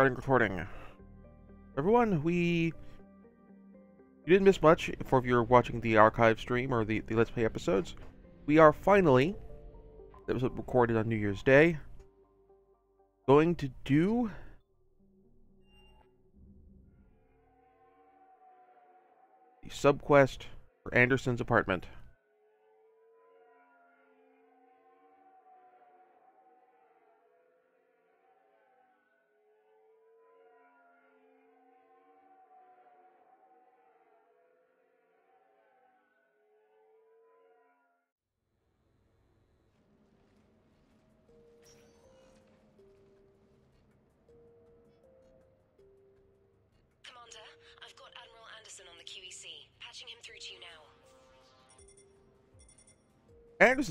Starting recording. Everyone, we... You didn't miss much for if you're watching the archive stream or the, the Let's Play episodes. We are finally, that was recorded on New Year's Day, going to do... The subquest for Anderson's apartment.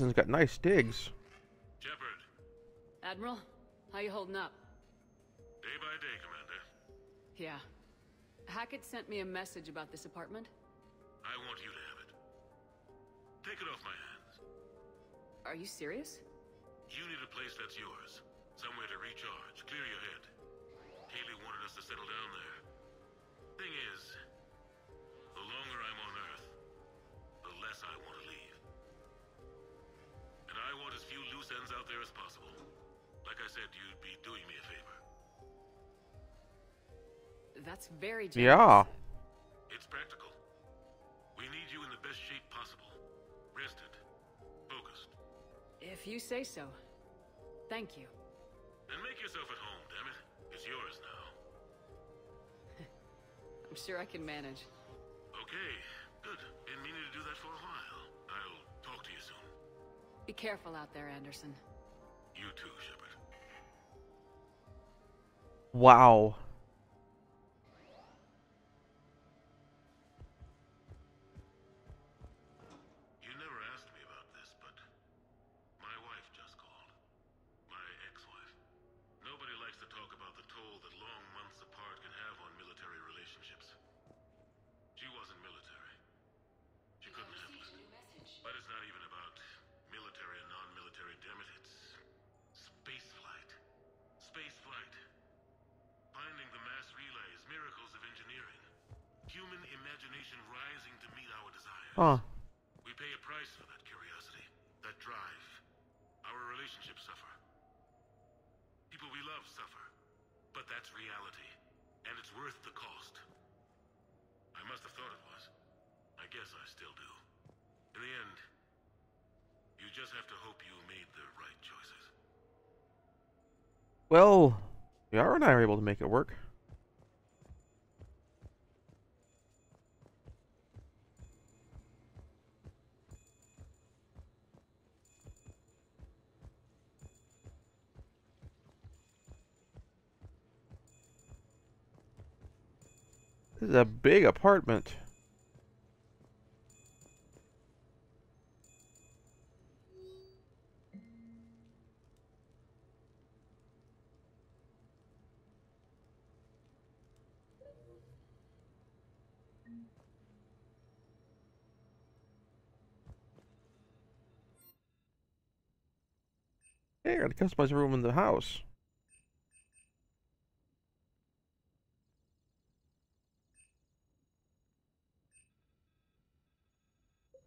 Anderson's got nice digs. Shepard, Admiral, how you holding up? day by day, Commander. Yeah. Hackett sent me a message about this apartment. I want you to have it. Take it off my hands. Are you serious? You need a place that's yours. Somewhere to recharge, clear your head. As few out there as possible. Like I said, you'd be doing me a favor. That's very generous. Yeah. It's practical. We need you in the best shape possible. Rested. Focused. If you say so. Thank you. And make yourself at home, damn it. It's yours now. I'm sure I can manage. Okay, Be careful out there, Anderson. You too, Shepard. Wow. Huh. We pay a price for that curiosity, that drive. Our relationships suffer. People we love suffer. But that's reality. And it's worth the cost. I must have thought it was. I guess I still do. In the end, you just have to hope you made the right choices. Well, Yara and I are able to make it work. Is a big apartment. Yeah, I gotta customize a room in the house.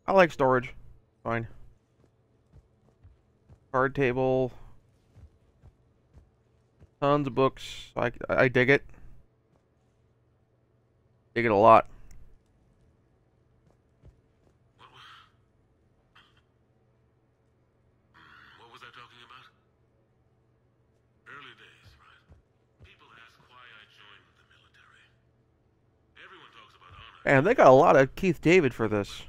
I like storage. Fine. Card table. Tons of books. I, I dig it. Dig it a lot. What was... What was I talking about? Early days, right? People ask why I joined the military. Everyone talks about honor. And they got a lot of Keith David for this.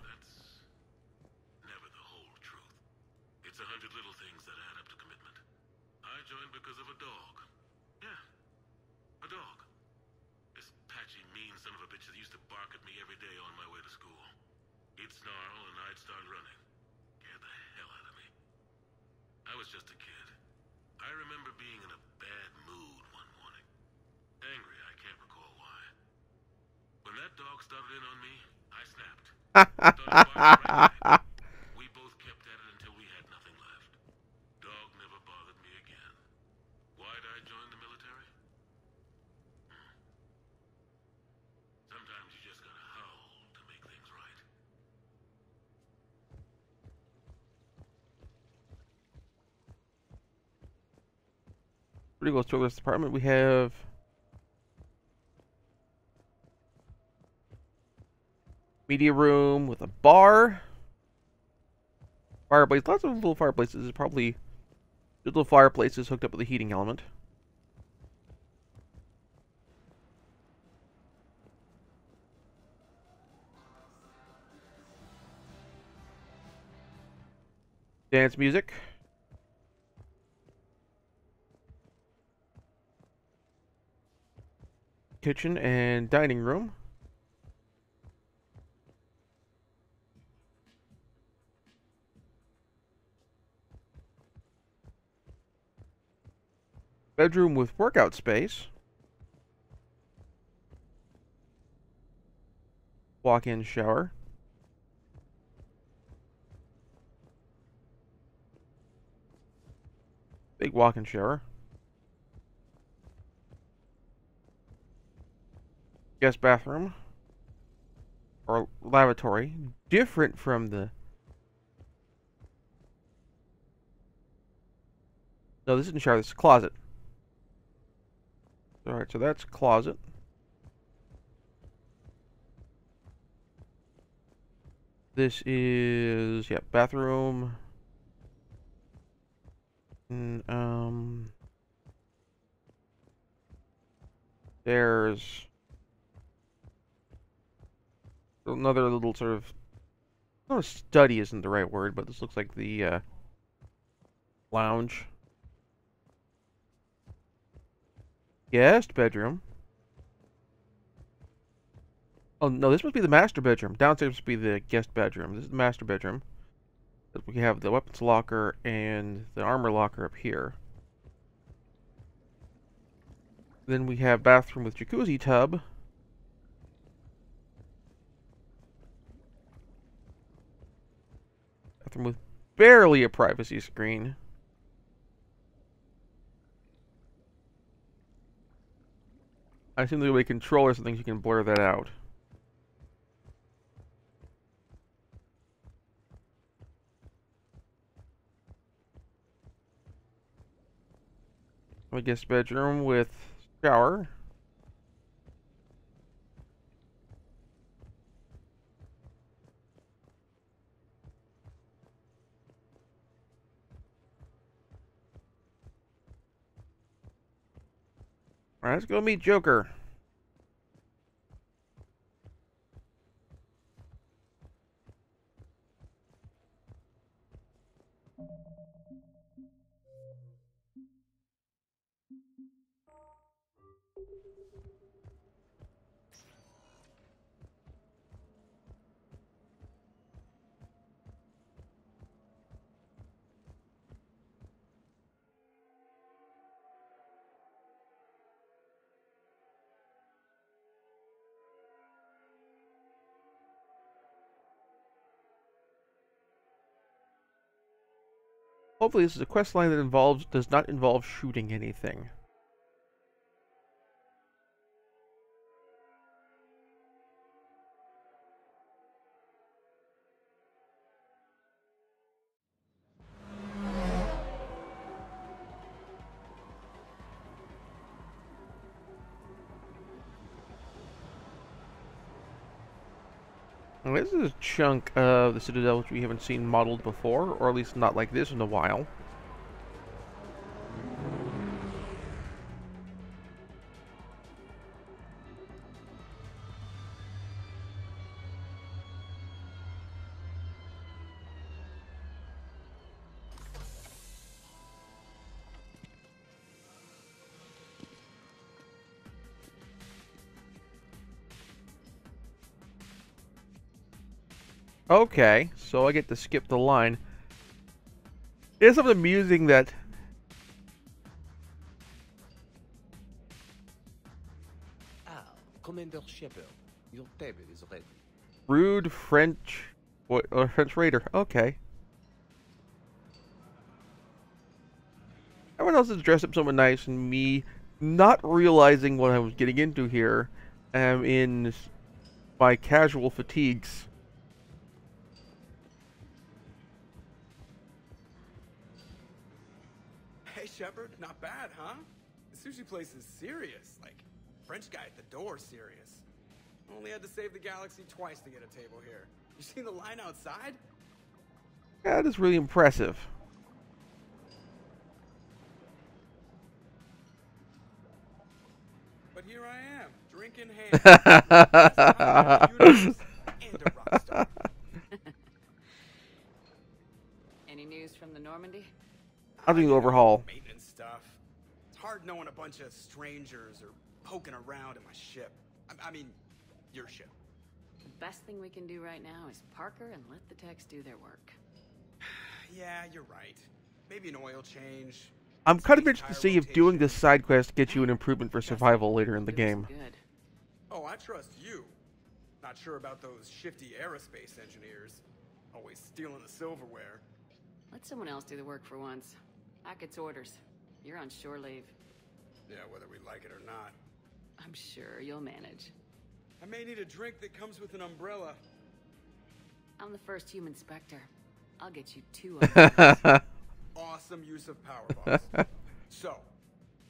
we both kept at it until we had nothing left. Dog never bothered me again. Why'd I join the military? Hmm. Sometimes you just gotta howl to make things right. Pretty well to. We have media room with a bar, fireplace. Lots of little fireplaces. Probably little fireplaces hooked up with a heating element. Dance music. Kitchen and dining room. Bedroom with workout space. Walk-in shower. Big walk-in shower. Guest bathroom. Or lavatory. Different from the... No, this isn't shower, this is closet. Alright, so that's closet. This is, yeah, bathroom. And, um, there's another little sort of, not a study isn't the right word, but this looks like the, uh, lounge. Guest bedroom. Oh, no, this must be the master bedroom. Downstairs must be the guest bedroom. This is the master bedroom. We have the weapons locker and the armor locker up here. Then we have bathroom with jacuzzi tub. Bathroom with barely a privacy screen. I assume there'll be controllers and things you can blur that out. I guess bedroom with shower. Let's go meet Joker. Hopefully this is a quest line that involves does not involve shooting anything. This is a chunk of the Citadel which we haven't seen modeled before, or at least not like this in a while. Okay, so I get to skip the line. It's something amusing that... Ah, Commander Shepard, your table is ready. Rude French... What, uh, French raider. Okay. Everyone else is dressed up somewhat nice, and me not realizing what I was getting into here am in my casual fatigues. Shepard. Not bad, huh? The sushi place is serious. Like, French guy at the door serious. Only had to save the galaxy twice to get a table here. You seen the line outside? Yeah, That is really impressive. But here I am, drinking hand. and a rock star. Any news from the Normandy? I'm doing You know, overhaul. Maintenance stuff. It's hard knowing a bunch of strangers or poking around in my ship. I, I mean, your ship. The best thing we can do right now is Parker and let the techs do their work. Yeah, you're right. Maybe an oil change. I'm kind of interested to tire see if doing this side quest gets you an improvement for survival later in the game. Good. Oh, I trust you. Not sure about those shifty aerospace engineers. Always stealing the silverware. Let someone else do the work for once. Hackett's orders. You're on shore leave. Yeah, whether we like it or not. I'm sure you'll manage. I may need a drink that comes with an umbrella. I'm the first human Spectre. I'll get you two of Awesome use of power boss. so,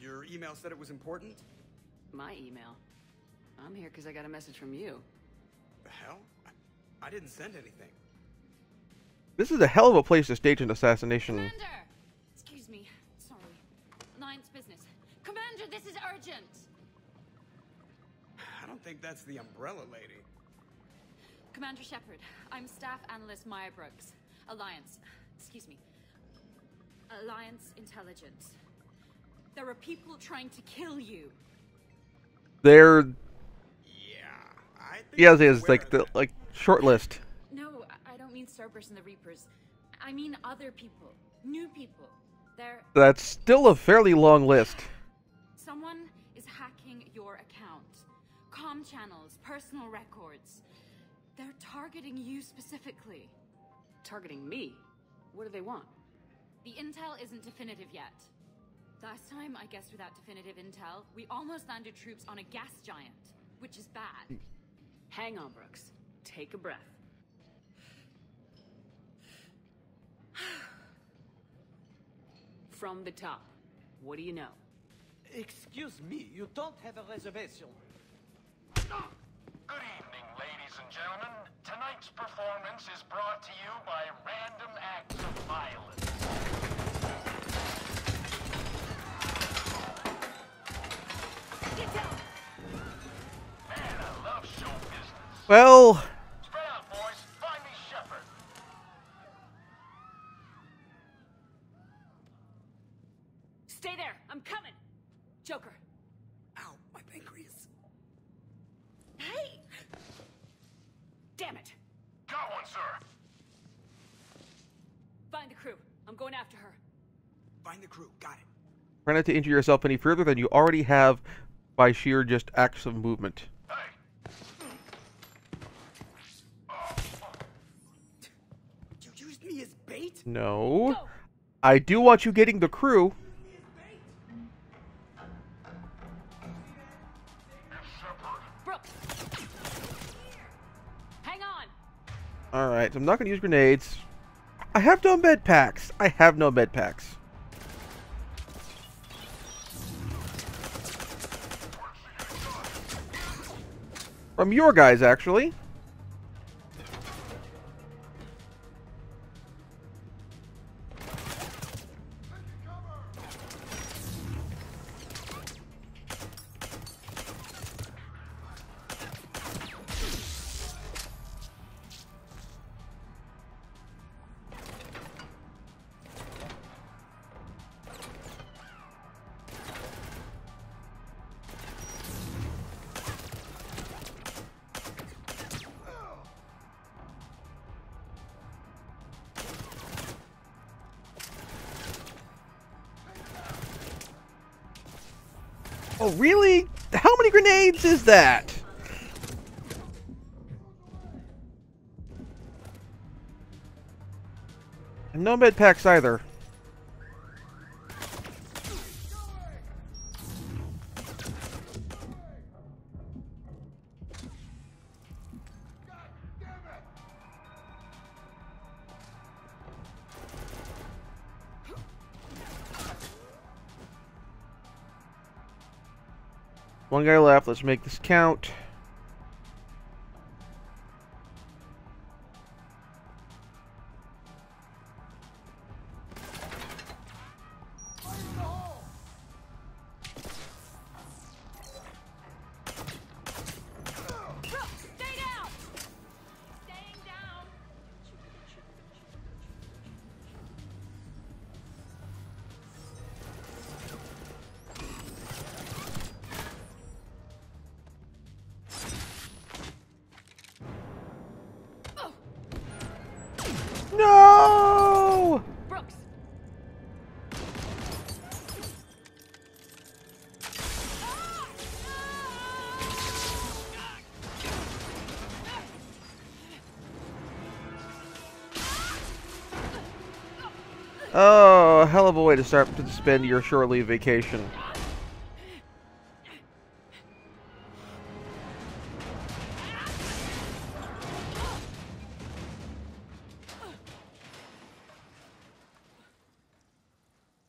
your email said it was important? my email. I'm here because I got a message from you. The hell? I, I didn't send anything. This is a hell of a place to stage an assassination. Commander! Excuse me. Sorry. Alliance business. Commander, this is urgent! I don't think that's the umbrella lady. Commander Shepard, I'm Staff Analyst Maya Brooks. Alliance. Excuse me. Alliance Intelligence. There are people trying to kill you. They're Yeah, I think yeah, it's like the like short list. No, I- I don't mean Cerberus and the Reapers. I mean other people. New people. They're. That's still a fairly long list. Someone is hacking your account. Com channels, personal records. They're targeting you specifically. Targeting me? What do they want? The intel isn't definitive yet. Last time, I guess without definitive intel, we almost landed troops on a gas giant, which is bad. Hang on, Brooks. Take a breath. From the top. What do you know? Excuse me, you don't have a reservation. Good evening, ladies and gentlemen. Tonight's performance is brought to you by Random Acts of Violence. Man, I love show business. Well, Spread out, boys. Find me Shepard. Stay there! I'm coming! Joker! Ow, my pancreas. Hey! Damn it! Got one, sir. Find the crew. I'm going after her. Find the crew. Got it. try not to injure yourself any further than you already have by sheer just acts of movement. Hey, You used me as bait? No. Go! I do want you getting the crew. Brooks! Hang on! Alright, so I'm not going to use grenades. I have no med packs. I have no med packs. From your guys, actually. That? And no med packs either. One guy left. Let's make this count. Way to start to spend your shore leave vacation.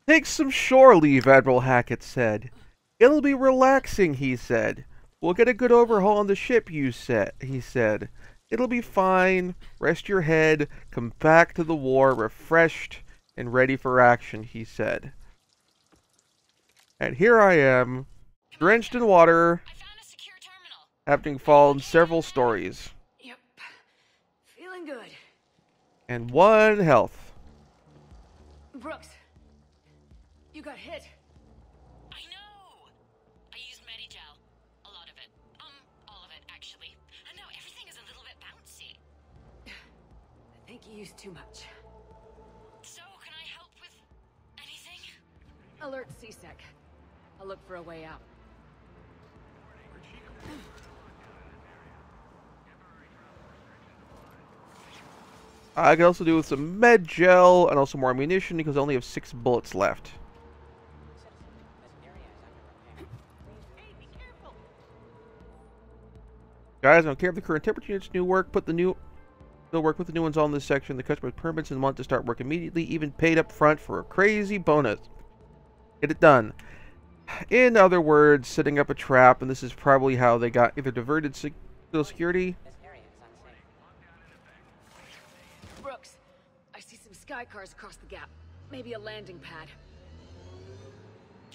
Take some shore leave, Admiral Hackett said. It'll be relaxing, he said. We'll get a good overhaul on the ship, you said, he said. It'll be fine. Rest your head. Come back to the war refreshed and ready for action, he said. And here I am, drenched in water, I found a secure terminal. having fallen several stories, Yep. Feeling good. and one health. Brooks, you got hit. Alert C-Sec. I'll look for a way out. I could also do with some med gel and also more ammunition because I only have six bullets left. Guys, I don't care if the current temperature units new work, put the new they'll work with the new ones on this section. The customer's permits and want to start work immediately, even paid up front for a crazy bonus. Get it done. In other words, setting up a trap, and this is probably how they got either diverted sec- security Brooks, I see some sky cars across the gap. Maybe a landing pad.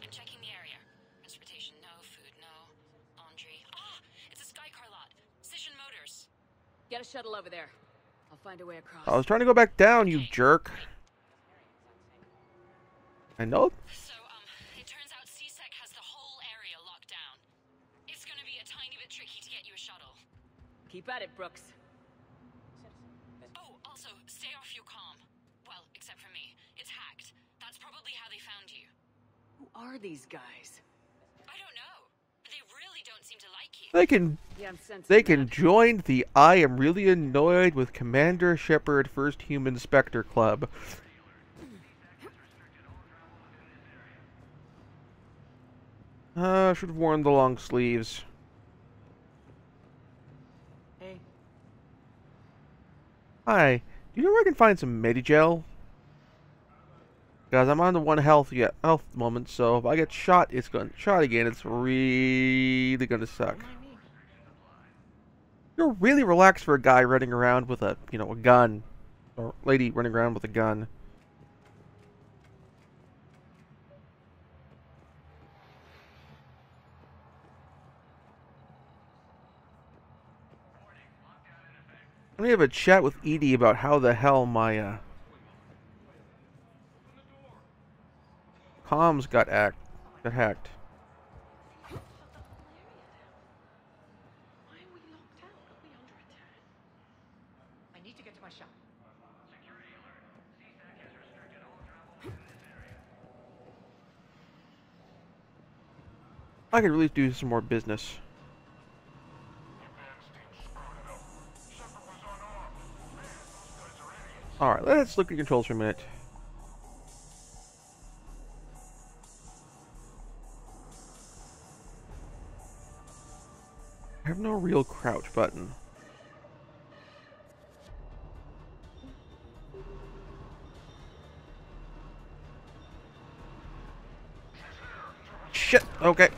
I'm checking the area. Transportation, no. Food, no. Laundry. Ah, it's a Skycar lot. Cision Motors. Get a shuttle over there. I'll find a way across. I was trying to go back down, you jerk. I know. Keep at it, Brooks. Oh, also, stay off your comm. Well, except for me. It's hacked. That's probably how they found you. Who are these guys? I don't know. They really don't seem to like you. They can Yeah, they can that. join the I am really annoyed with Commander Shepard First Human Spectre Club. Uh, should have worn the long sleeves. Hi, do you know where I can find some Medigel? Guys, I'm on the one health yet health moment, so if I get shot, it's gonna shot again. It's really gonna suck. You're really relaxed for a guy running around with a you know a gun, or lady running around with a gun. I'm gonna have a chat with EDI about how the hell my uh, comms got act got hacked. I could really do some more business. Alright, let's look at the controls for a minute. I have no real crouch button. Shit, okay.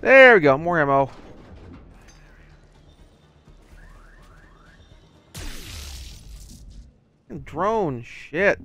There we go, more ammo. Drone, shit.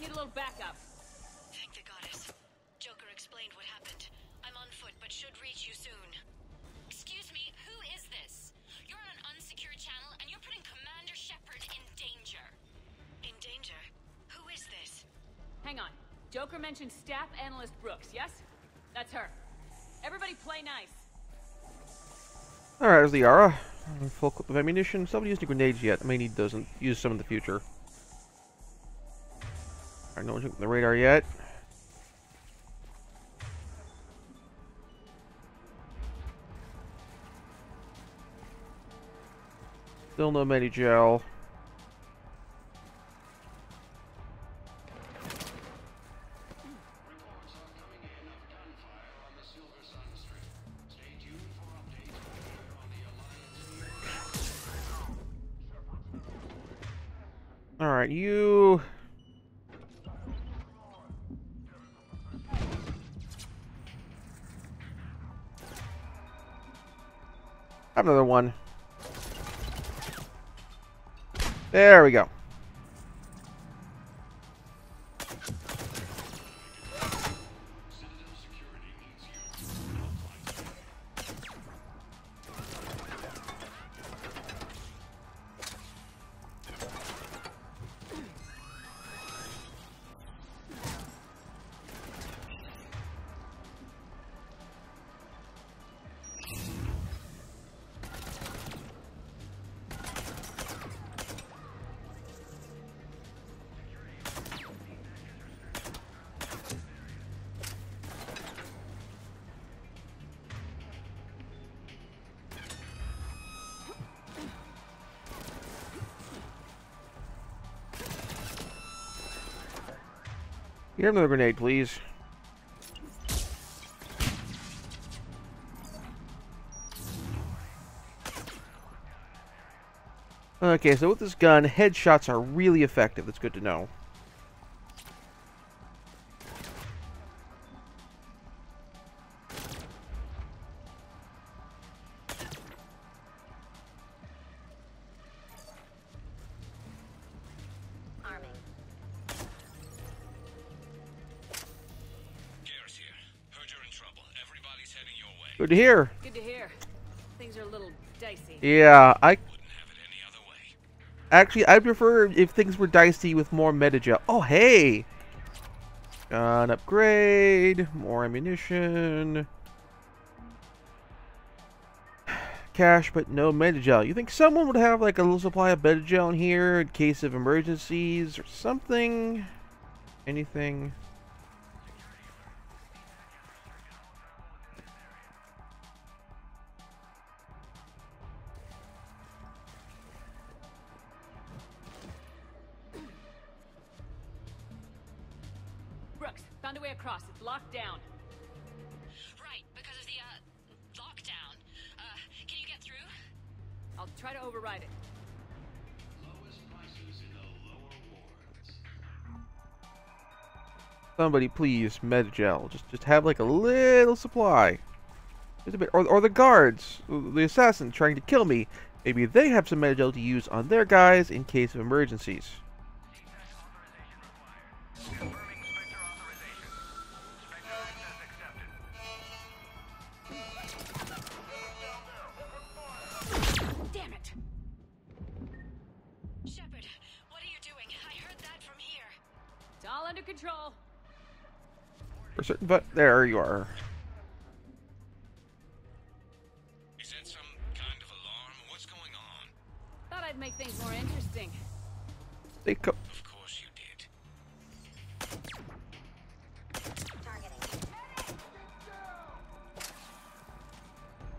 Need a little backup. Thank the goddess. Joker explained what happened. I'm on foot, but should reach you soon. Excuse me, who is this? You're on an unsecured channel, and you're putting Commander Shepard in danger. In danger? Who is this? Hang on. Joker mentioned staff analyst Brooks, yes? That's her. Everybody play nice. Alright, there's the Liara. Full clip of ammunition. Somebody using grenades yet. I may need those and use some in the future. One's looking at the radar yet. Still no Medigel. Alright, There we go. You have another grenade, please. Okay, so with this gun, headshots are really effective. That's good to know. Good to hear. Good to hear. Things are a little dicey. Yeah, I Wouldn't have it any other way. actually I'd prefer if things were dicey with more Medigel. Oh, hey. Gun upgrade, more ammunition. Cash, but no Medigel. You think someone would have like a little supply of Medigel in here in case of emergencies or something? Anything? Somebody please, Medigel. Just just have like a little supply. Just a bit. Or, or the guards, the assassin trying to kill me. Maybe they have some Medigel to use on their guys in case of emergencies. Damn it! Shepard, what are you doing? I heard that from here. It's all under control. For certain, but there you are. Is that some kind of alarm? What's going on? Thought I'd make things more interesting. They co of course you did. Targeting.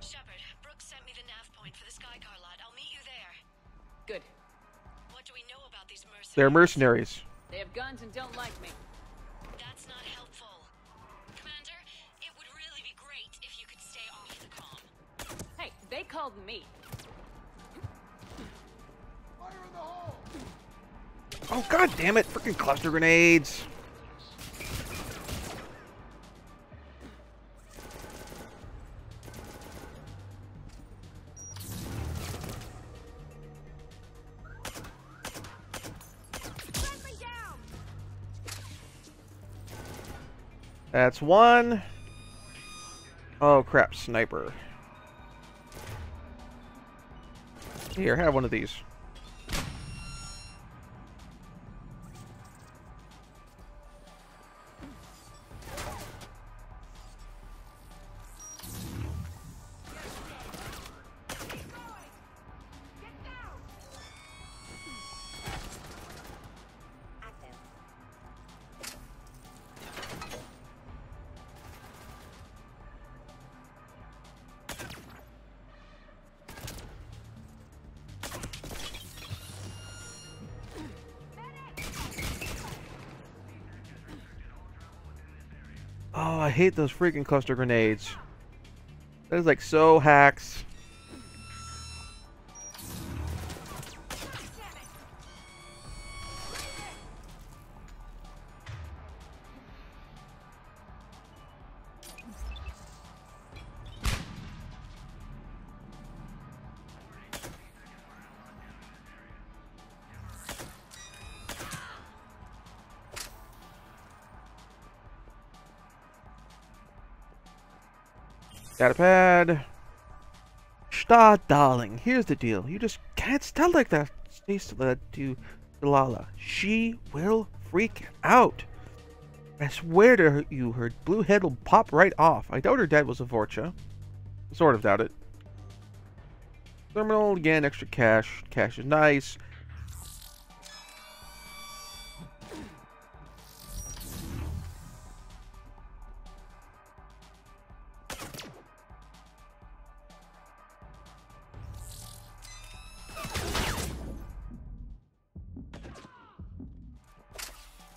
Shepard, Brooks sent me the nav point for the Skycar lot. I'll meet you there. Good. What do we know about these mercenaries? They're mercenaries. Cluster grenades. That's one. Oh crap, sniper. Here, have one of these. I hate those freaking cluster grenades. That is like so hacks. Got a pad. Stop, darling. Here's the deal. You just can't stand like that. Stay still uh, to Delilah. She will freak out. I swear to you, her blue head will pop right off. I doubt her dad was a Vorcha. Sort of doubt it. Terminal, again, extra cash. Cash is nice.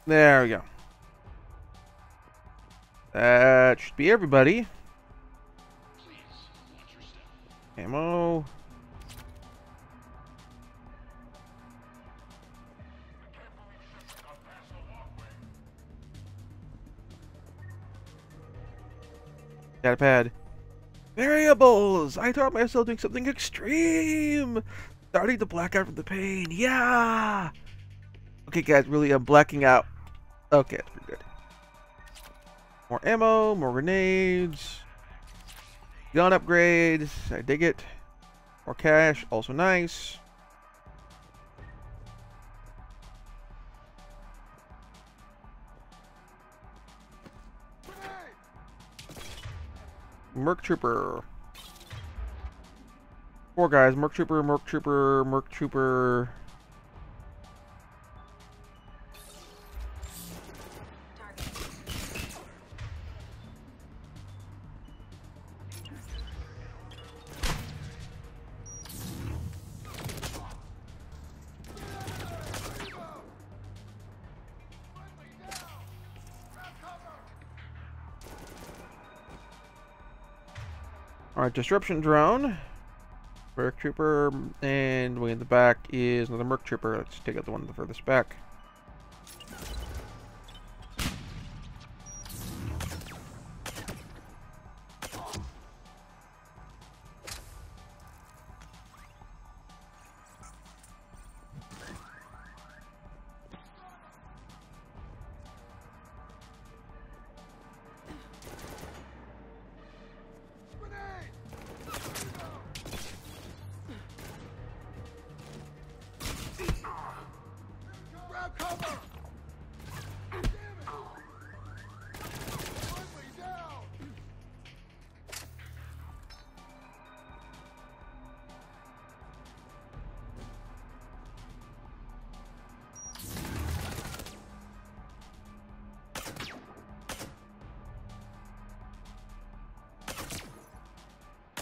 There we go. That should be everybody. Ammo. Got a pad. Variables! I taught myself doing something extreme! Starting to black out from the pain. Yeah! Okay, guys, really, I'm blacking out. Okay, that's pretty good. More ammo, more grenades. Gun upgrades. I dig it. More cash, also nice. Merc Trooper. Four guys. Merc Trooper, Merc Trooper, Merc Trooper. Disruption drone. Merc Trooper, and way in the back is another Merc Trooper. Let's take out the one the furthest back.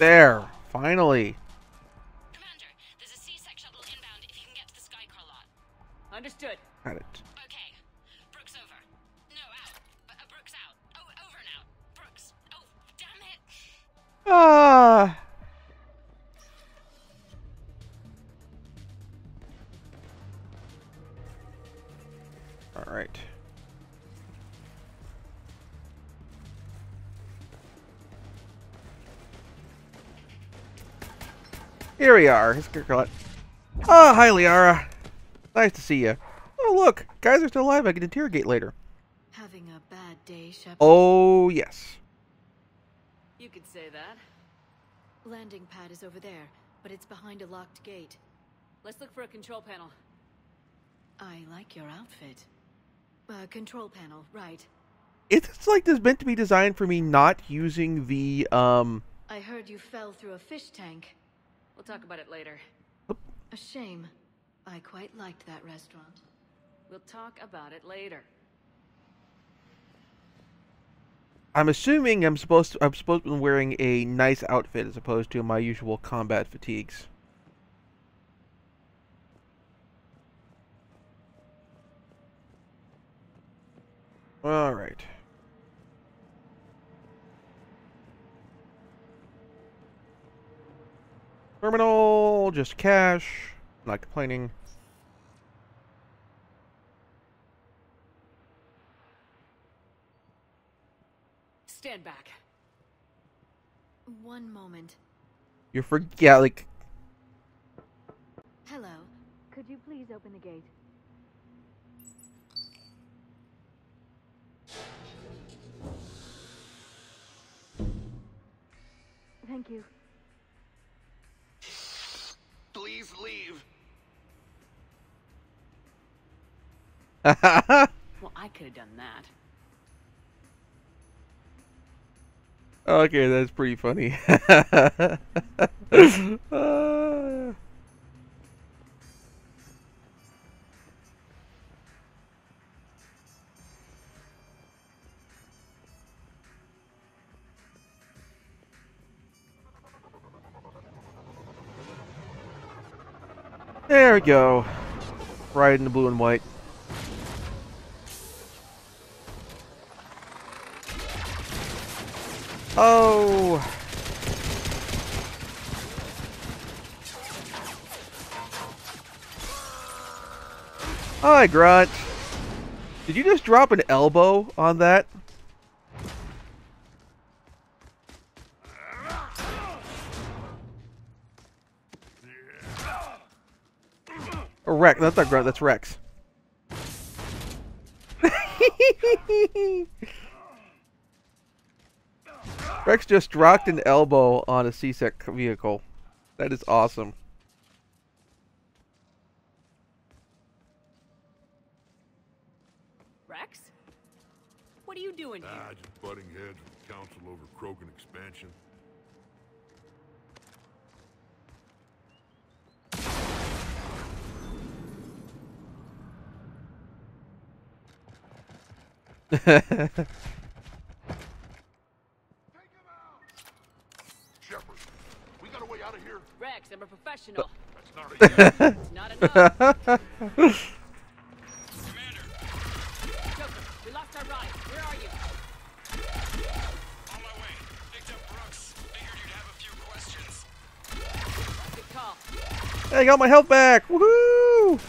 There. Finally. Here we are. Here's Kirklet. Oh, hi, Liara. Nice to see you. Oh, look. Guys are still alive. I can interrogate later. Having a bad day, Shepard? Oh, yes. You could say that. Landing pad is over there, but it's behind a locked gate. Let's look for a control panel. I like your outfit. Uh, control panel, right. It's like this meant to be designed for me not using the, um... I heard you fell through a fish tank. We'll talk about it later. A shame. I quite liked that restaurant. We'll talk about it later. I'm assuming I'm supposed to, I'm supposed to be wearing a nice outfit as opposed to my usual combat fatigues. All right. Terminal, just cash. Not complaining. Stand back. One moment. You're for yeah, like Hello. Could you please open the gate? Thank you. Well, I could have done that. Okay, that's pretty funny. There we go. Right in the blue and white. Oh. Hi, Grunt. Did you just drop an elbow on that? Or Rex. That's not Grunt, that's Rex. Rex just rocked an elbow on a C-Sec vehicle. That is awesome. Rex? What are you doing here? Ah, just butting heads with the council over Krogan expansion. Shepard, we got a way out of here? Rex, I'm a professional. Not a yes. It's not enough. Commander, Joker, we lost our ride. Where are you? on my way. Picked up Brooks. Figured you'd have a few questions. Good call. Hey, I got my health back! Woohoo!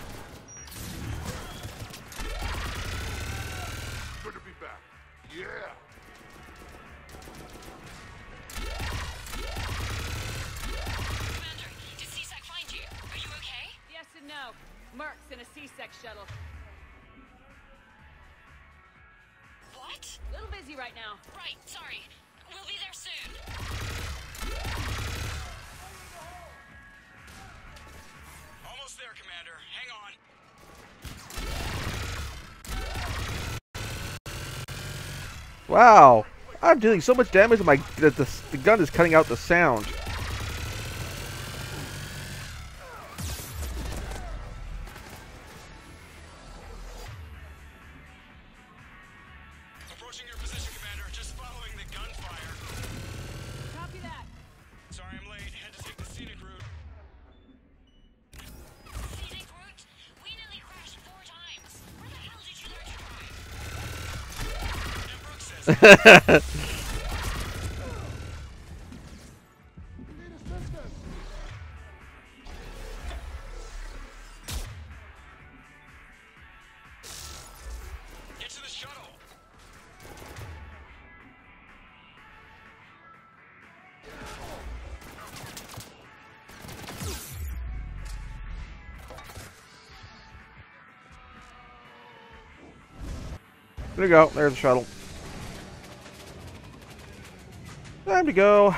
There, Commander. Hang on. Wow. I'm dealing so much damage my that the, the gun is cutting out the sound. There you go. There's the shuttle. To go.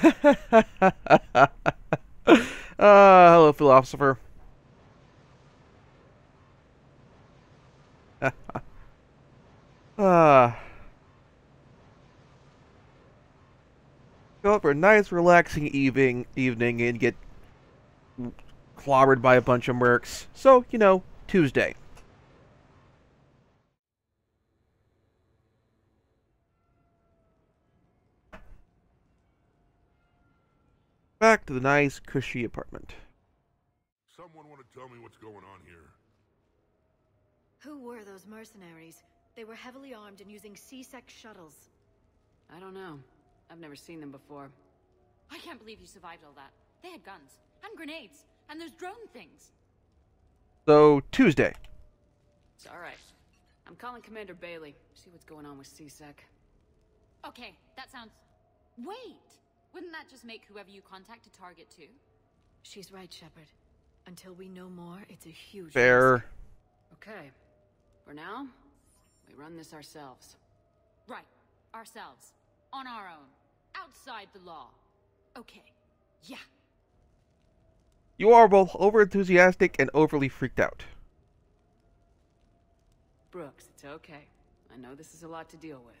uh, hello, philosopher. Ah. go out for a nice, relaxing evening, evening, and get clobbered by a bunch of mercs. So, you know, Tuesday. Back to the nice, cushy apartment. Someone want to tell me what's going on here? Who were those mercenaries? They were heavily armed and using C-Sec shuttles. I don't know. I've never seen them before. I can't believe you survived all that. They had guns and grenades and those drone things. So, Tuesday. It's alright. I'm calling Commander Bailey. See what's going on with C-Sec. Okay, that sounds. Wait! Wouldn't that just make whoever you contact a target too? She's right, Shepard. Until we know more, it's a huge Fair. risk. Okay. For now, we run this ourselves. Right. Ourselves. On our own. Outside the law. Okay. Yeah. You are both overenthusiastic and overly freaked out. Brooks, it's okay. I know this is a lot to deal with.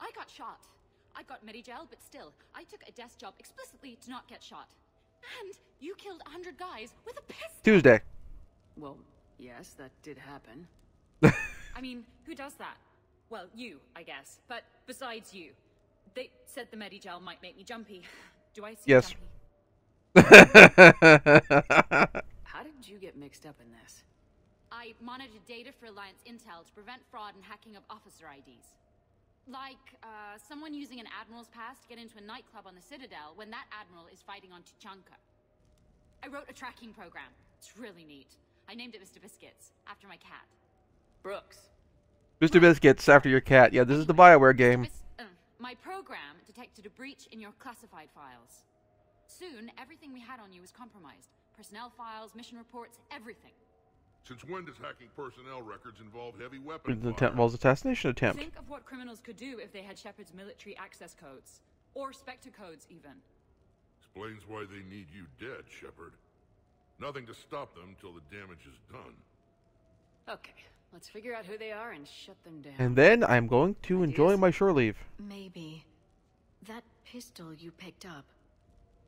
I got shot. I got Medigel, but still, I took a desk job explicitly to not get shot. And you killed a hundred guys with a pistol. Tuesday. Well, yes, that did happen. I mean, who does that? Well, you, I guess. But besides you, they said the Medigel might make me jumpy. Do I seem Yes. jumpy? How did you get mixed up in this? I monitored data for Alliance Intel to prevent fraud and hacking of officer IDs. Like, uh, someone using an Admiral's pass to get into a nightclub on the Citadel when that Admiral is fighting on Tuchanka. I wrote a tracking program. It's really neat. I named it Mr. Biscuits, after my cat. Brooks. Mr. Biscuits, after your cat. Yeah, this is the Bioware game. Uh, my program detected a breach in your classified files. Soon, everything we had on you was compromised. Personnel files, mission reports, everything. Since when does hacking personnel records involve heavy weapons? The fire? attempt, well, assassination attempt. Think of what criminals could do if they had Shepard's military access codes. Or Spectre codes, even. Explains why they need you dead, Shepard. Nothing to stop them till the damage is done. Okay, let's figure out who they are and shut them down. And then I'm going to enjoy my shore leave. Maybe. That pistol you picked up.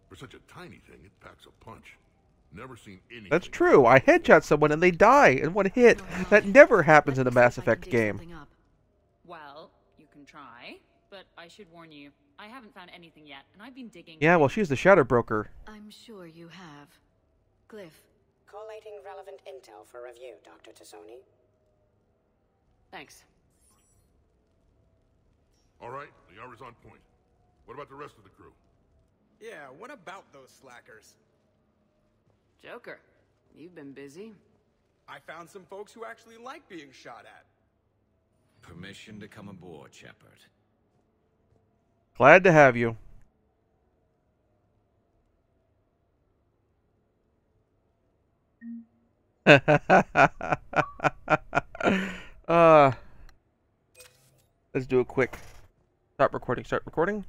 For such a tiny thing, it packs a punch. Never seen anything. That's true. I headshot someone and they die in one hit. That never happens in a Let me see Mass if I can Effect game. Well, you can try, but I should warn you, I haven't found anything yet, and I've been digging. Yeah, well, she's the Shadow Broker. I'm sure you have. Glyph, Collating relevant intel for review, Dr. T'Soni. Thanks. All right, the hour's on point. What about the rest of the crew? Yeah, what about those slackers? Joker, you've been busy. I found some folks who actually like being shot at. Permission to come aboard, Shepard. Glad to have you. uh, let's do a quick stop recording. Start recording.